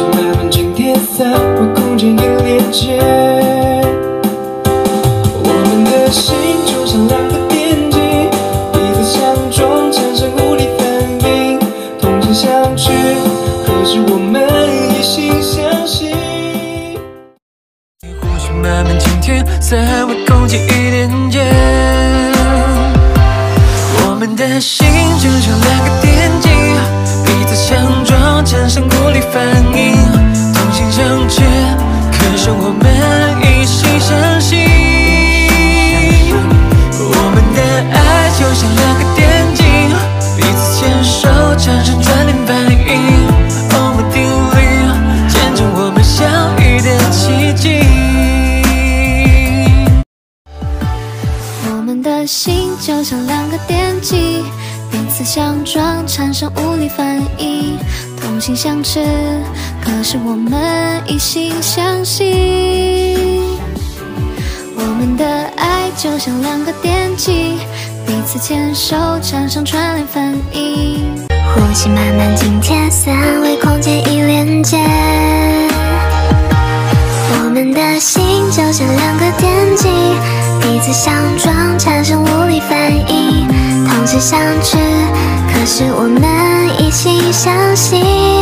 是慢慢紧贴，三维空间也连接。我们的心就像两个电极，彼此相撞，产生物理反应，同心相斥。可是我们一心相惜。呼吸慢慢倾听，三维空间已连接。我们的心就像两个电极，彼此相，生物理反应，同心相斥。可是我们一心相惜。我们的爱就像两个电极，彼此牵手，产生串联反应。欧姆定律，见证我们相遇的奇迹。我们的心就像两个电极，彼此相撞，产生物理反应，同心相斥。可是我们一心相惜。我们的爱就像两个电极，彼此牵手，产生串联反应。呼吸慢慢紧贴，三维空间已连接。我们的心就像两个电极，彼此相撞，产生物理反应，是相聚。可是我们一心相信。